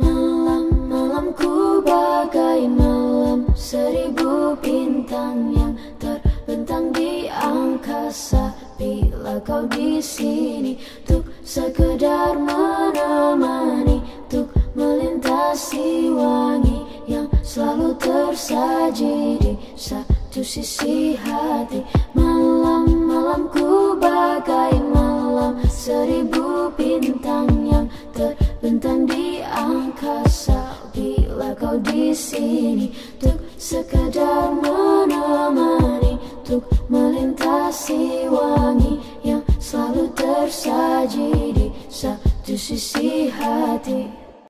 Malam-malamku bagai malam seribu bintang yang terbentang di angkasa. Bila kau di sini, untuk sekedar menemani, untuk melintasi wangi yang selalu tersaji di satu sisi hati. Malam-malamku bagai malam seribu bintang yang terbentang Bentang di angkasa Bila kau di sini Tuk sekadar menemani Tuk melintasi wangi Yang selalu tersaji Di satu sisi hati.